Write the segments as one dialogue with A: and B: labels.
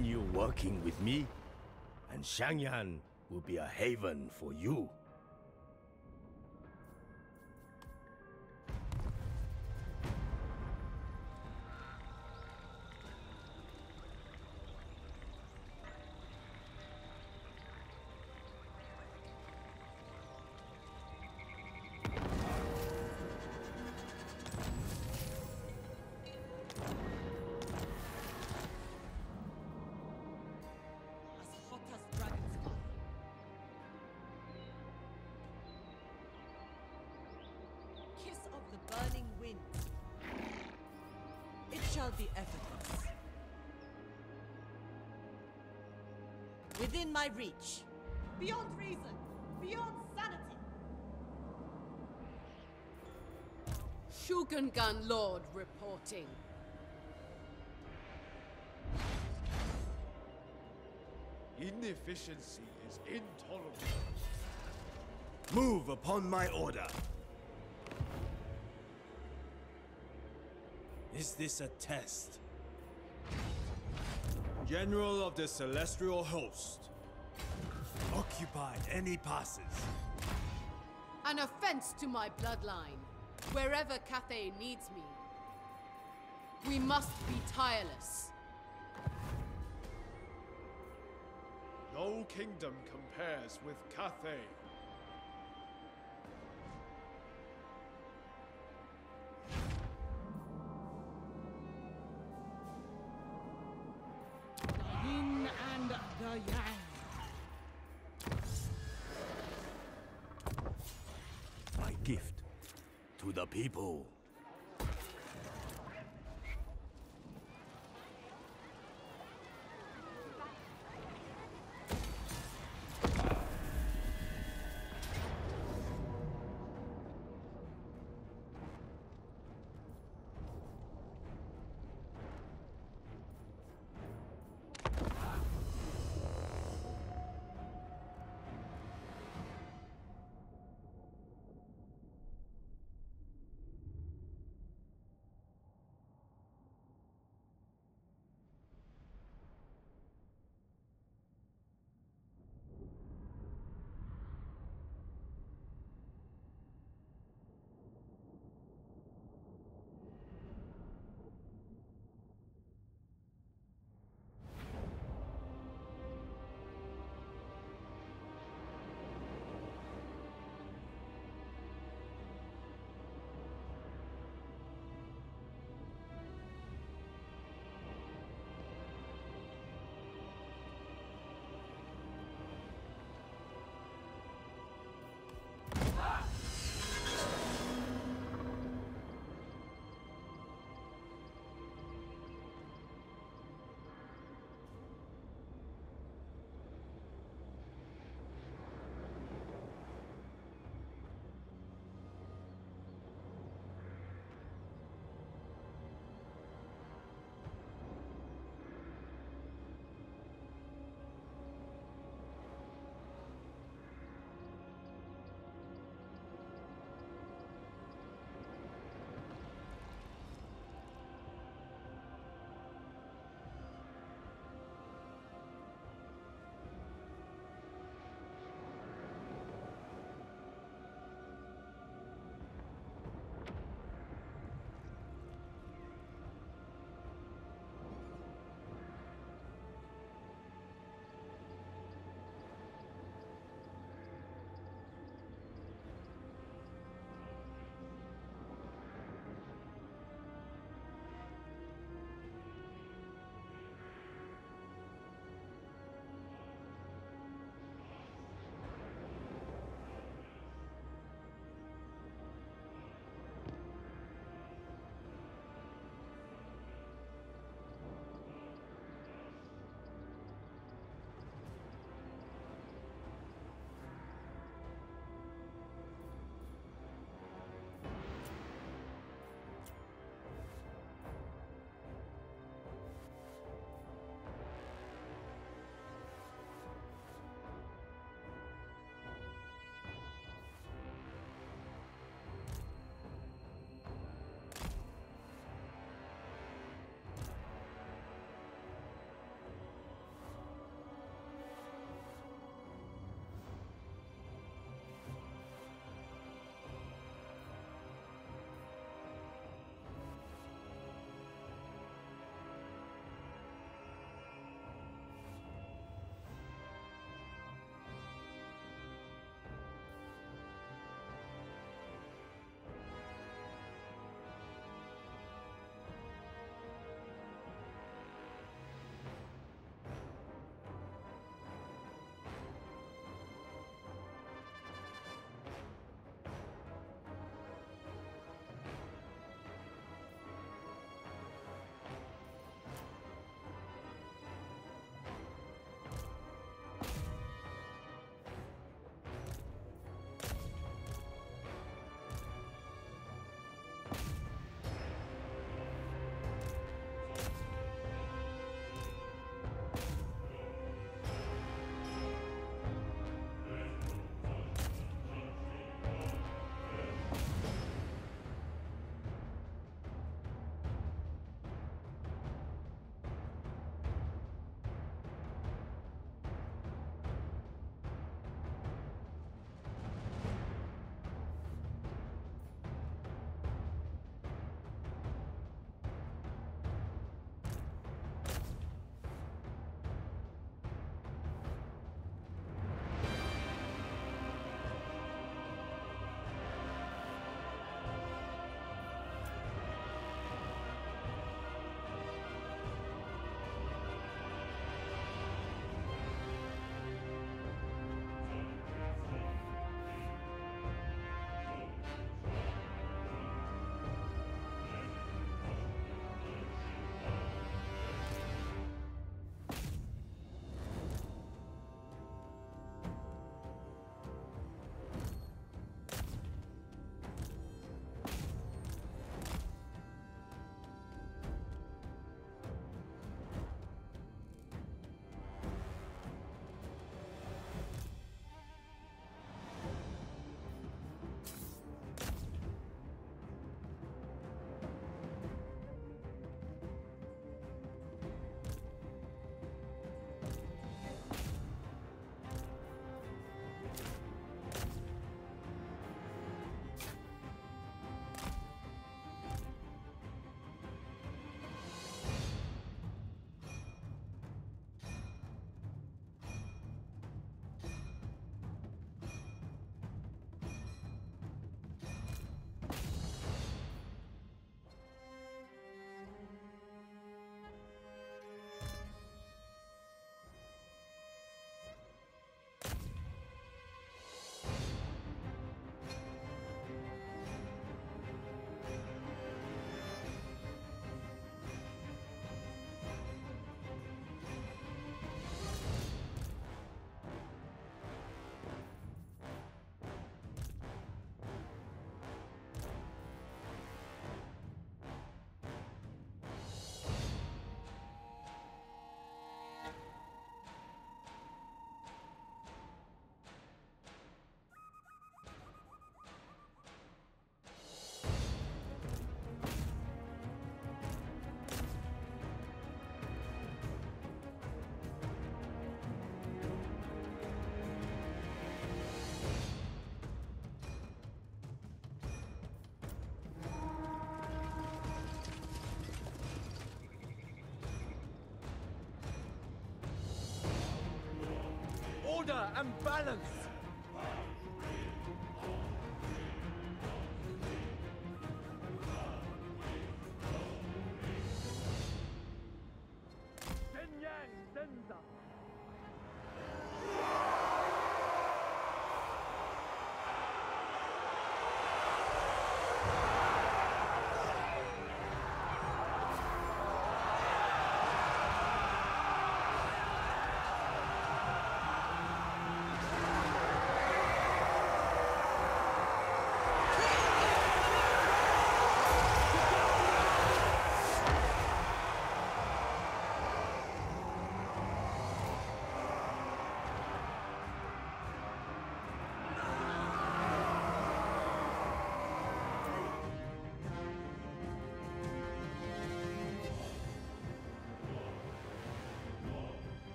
A: continue working with me, and Xiangyan will be a haven for you.
B: It shall effortless. Within my reach. Beyond reason. Beyond sanity.
C: Shugengan Lord reporting.
D: Inefficiency is intolerable.
E: Move upon my order. Is this a test? General of the Celestial Host. Occupy any passes.
C: An offense to my bloodline, wherever Cathay needs me. We must be tireless.
D: No kingdom compares with Cathay.
F: The
A: people. Order and balance.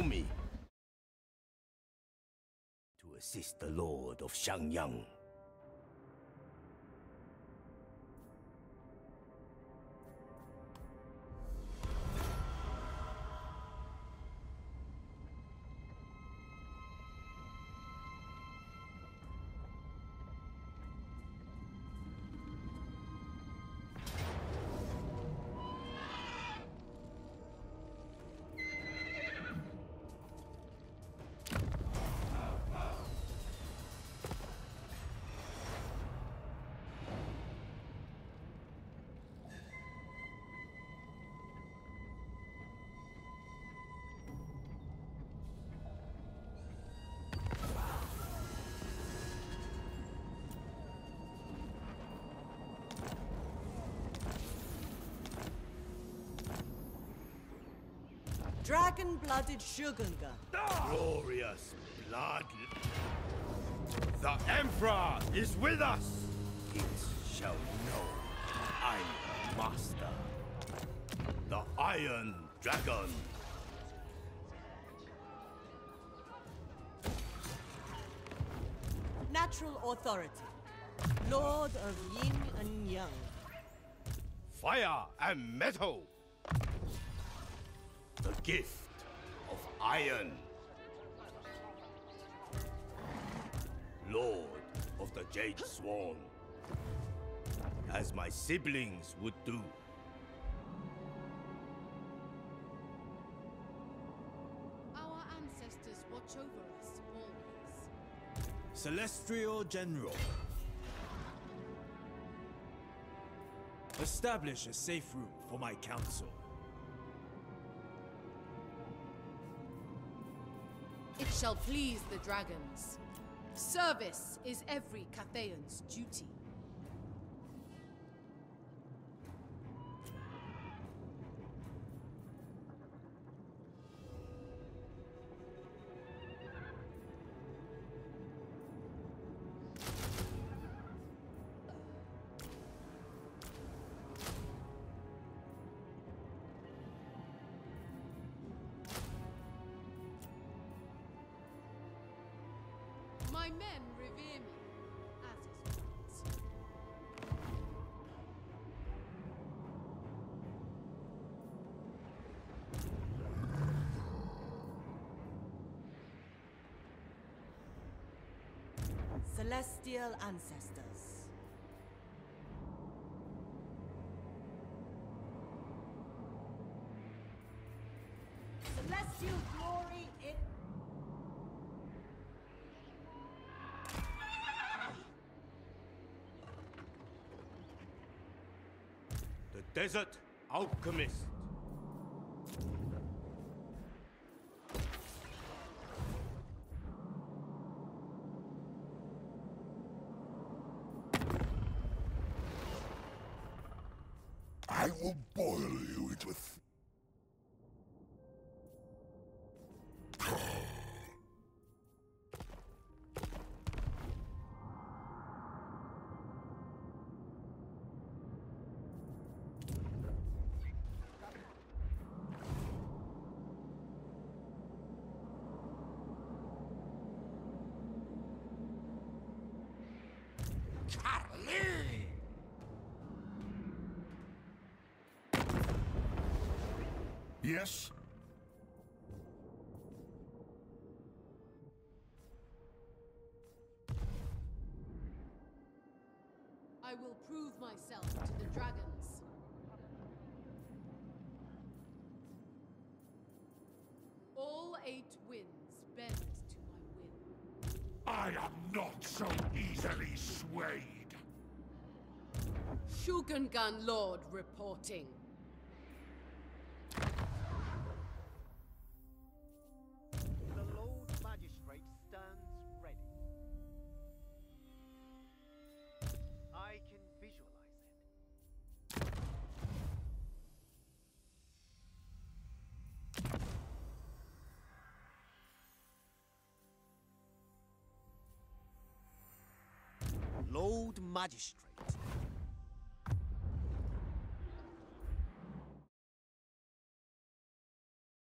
A: Me. To assist the Lord of Xiangyang.
B: Dragon-blooded Shugengan.
A: Glorious blood. The Emperor is with us. It shall know I'm master. The Iron Dragon.
B: Natural authority. Lord of Yin and Yang.
A: Fire and metal. Gift of iron. Lord of the Jade Swan, As my siblings would do.
C: Our ancestors watch over us always.
E: Celestial General. Establish a safe room for my council.
C: Shall please the dragons. Service is every Cathayan's duty. My men revere me.
B: Celestial ancestors.
A: Desert Alchemist.
G: Charlie! Yes?
C: I will prove myself to the dragons. All eight winds bend to my will.
G: I am not so easily swayed.
C: Shugengan Lord reporting.
H: Lord Magistrate.